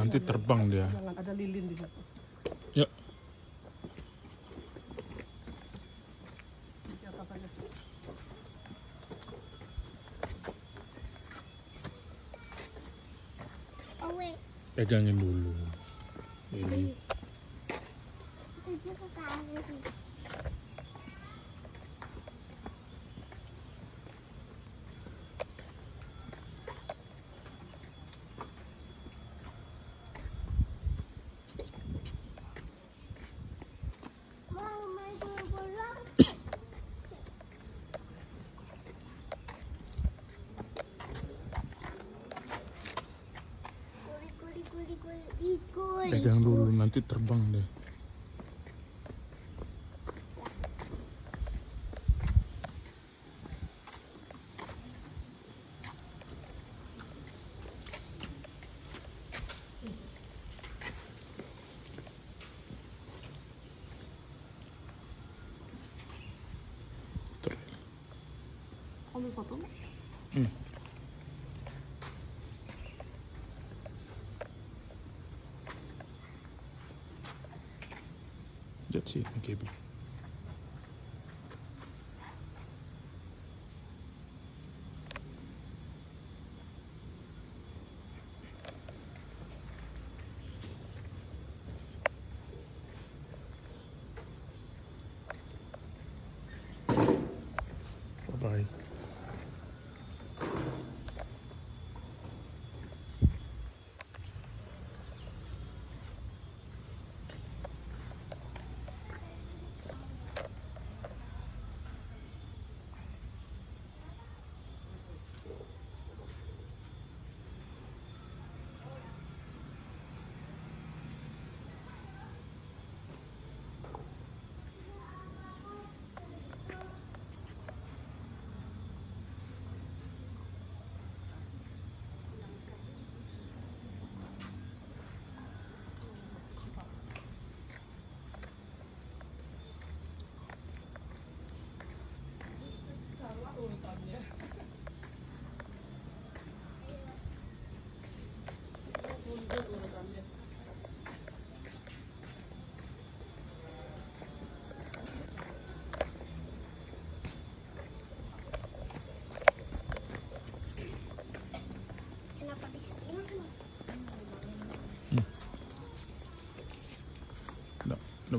Nanti terbang dia. Jangan ada lilin di situ. Ya. Oh Pegangin dulu. Baby. Pegang dulu nanti terbang deh. Ter- Ambil foto. Hmm. Merci, Gabriel.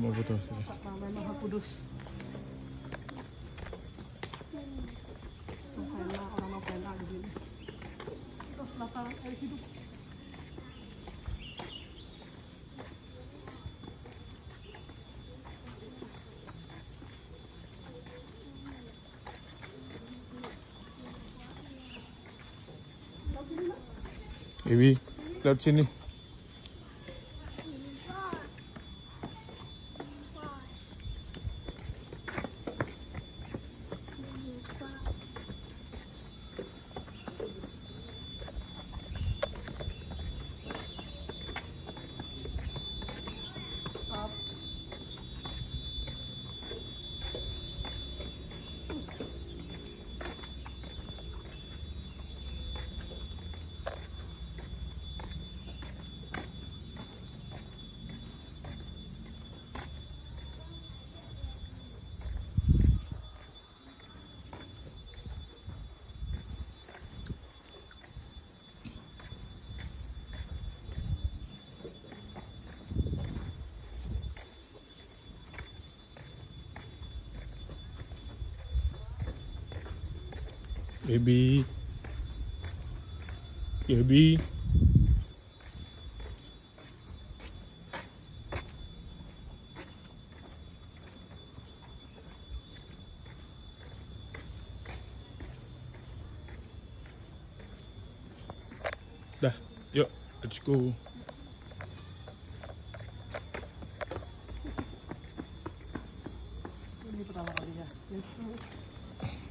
Mau sini. Maha Kudus. Orang air hidup. Baby, lihat sini. Baby. Baby. Dah, yuk, let's go. Ini pertama kalinya. Itu tiga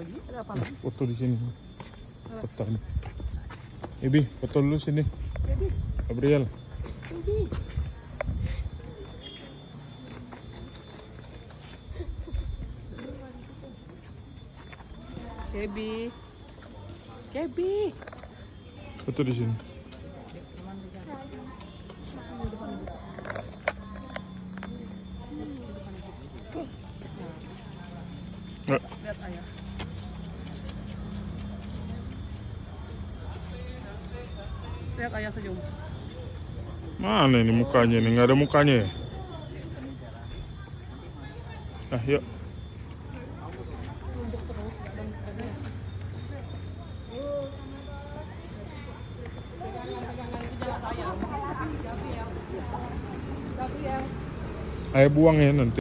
lagi? Ada apa lagi? Foto di sini. Foto. Ebi, foto dulu sini. Jadi, Gabriel. jadi. Kebi. Kebi. Foto di sini. Lihat ayah. Ayah mana ini mukanya ini? Nggak ada mukanya ya? Ah, yuk. Ayo buang ya nanti.